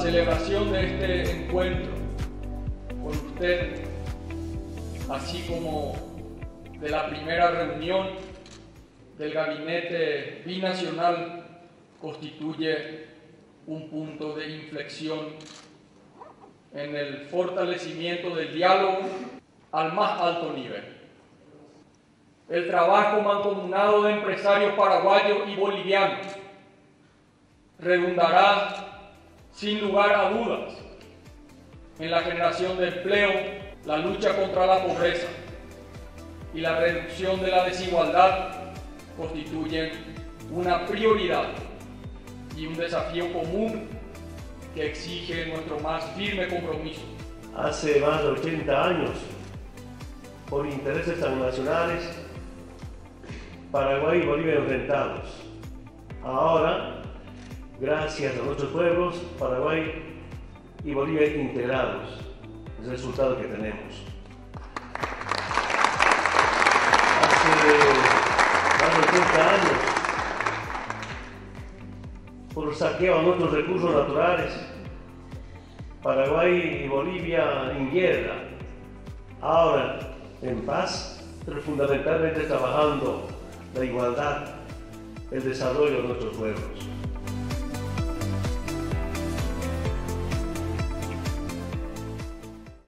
celebración de este encuentro con usted, así como de la primera reunión del gabinete binacional, constituye un punto de inflexión en el fortalecimiento del diálogo al más alto nivel. El trabajo mancomunado de empresarios paraguayos y bolivianos redundará sin lugar a dudas en la generación de empleo, la lucha contra la pobreza y la reducción de la desigualdad constituyen una prioridad y un desafío común que exige nuestro más firme compromiso. Hace más de 80 años, por intereses transnacionales, Paraguay y Bolivia enfrentados. Ahora, gracias a nuestros pueblos, Paraguay y Bolivia integrados. Es el resultado que tenemos. Hace más de 80 años, por saqueo a nuestros recursos naturales, Paraguay y Bolivia en guerra. Ahora, en paz, pero fundamentalmente trabajando la igualdad, el desarrollo de nuestros pueblos.